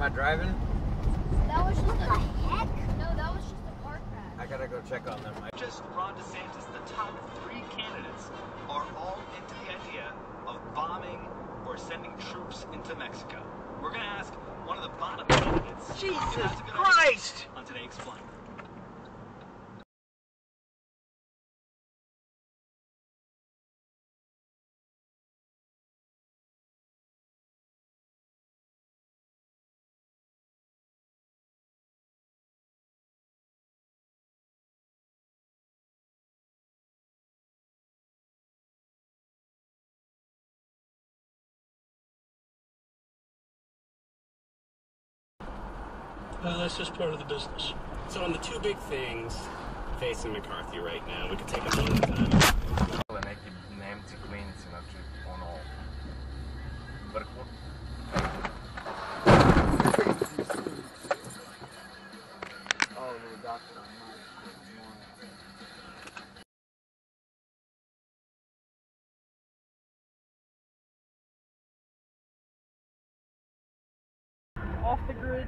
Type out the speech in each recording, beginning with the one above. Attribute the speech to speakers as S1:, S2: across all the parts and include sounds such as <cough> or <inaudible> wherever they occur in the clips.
S1: my driving?
S2: That was just a
S3: heck?
S2: no. That was just a car crash.
S1: I gotta go check on them. I-
S4: Just Ron DeSantis, the top three candidates are all into the idea of bombing or sending troops into Mexico. We're going to ask one of the bottom candidates.
S5: Jesus
S4: that's a good idea
S5: Christ!
S4: On Today Explained.
S6: Uh, that's just part of the business.
S7: So on the two big things facing McCarthy right now, we could take them one at a time.
S8: En ekki nefndi Queens en ekki on all. But
S1: Oh, the doctor.
S5: Off the grid.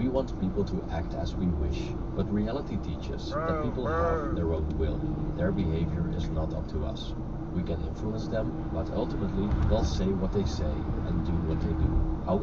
S9: We want people to act as we wish, but reality teaches that oh, people oh. have their own will. Their behavior is not up to us. We can influence them, but ultimately they'll say what they say and do what they do. How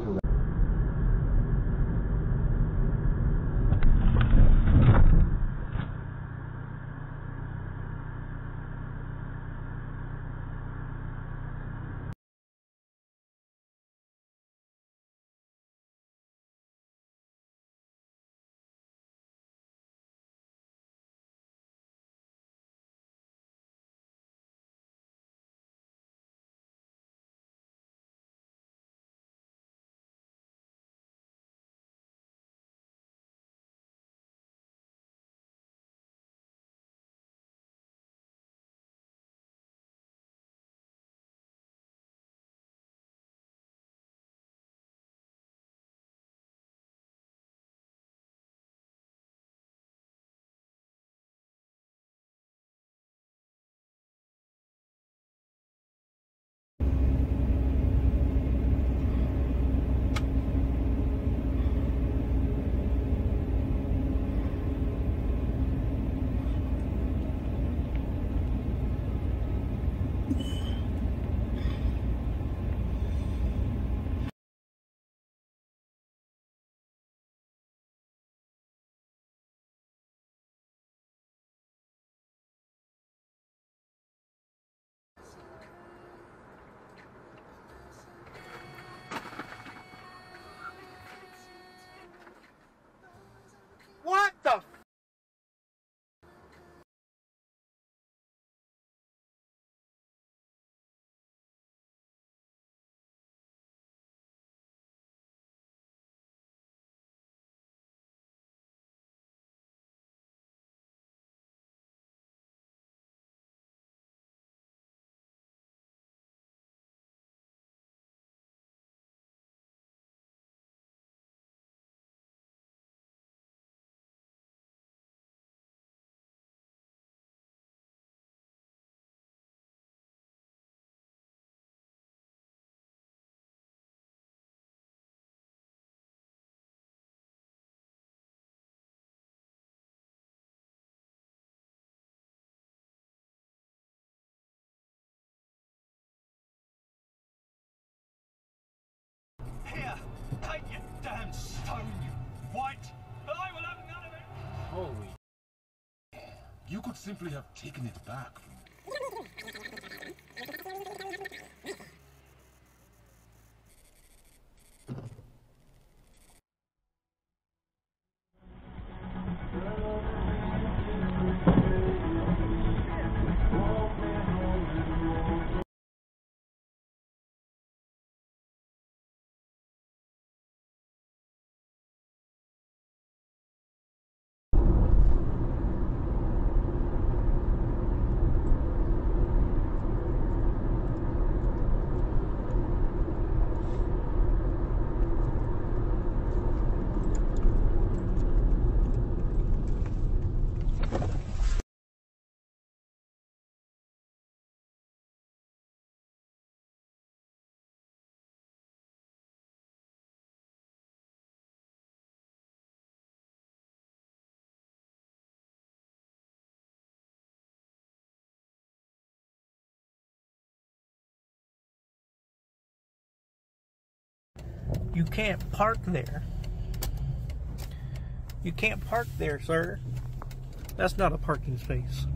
S4: Take your damn stone, you white! But I will have none of it!
S1: Holy...
S3: You could simply have taken it back. <laughs>
S5: You can't park there. You can't park there, sir. That's not a parking space.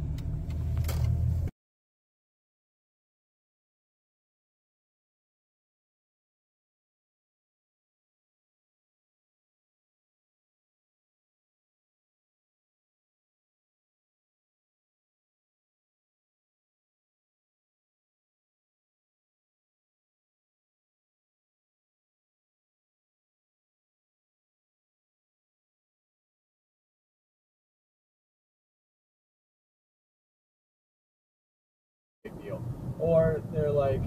S1: Big deal. Or they're like,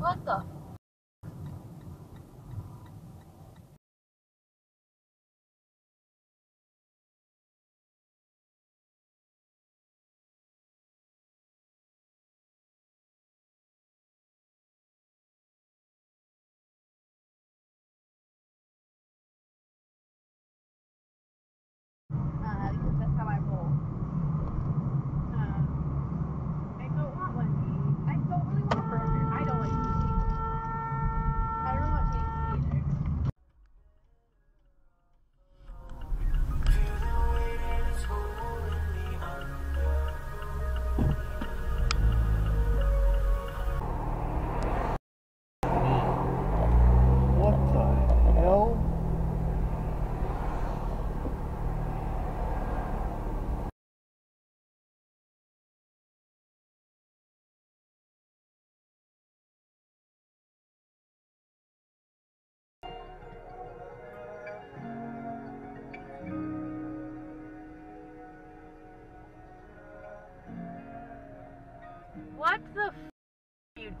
S2: What the? Uh,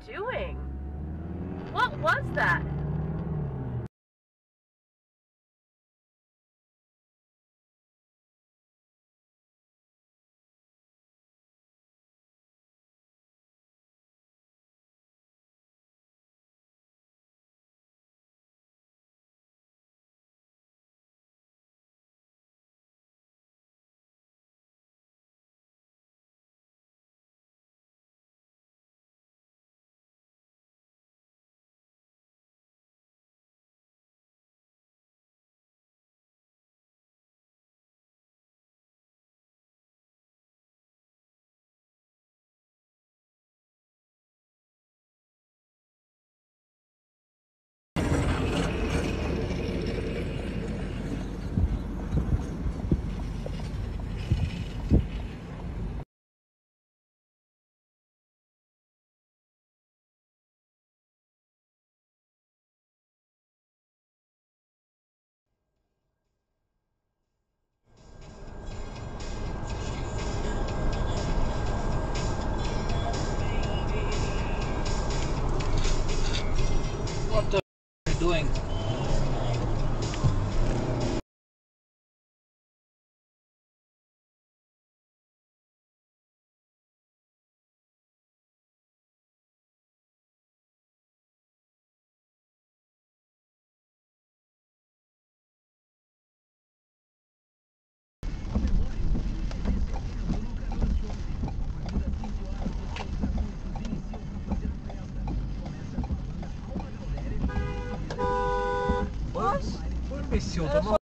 S10: doing? What was that?
S1: What? What missing?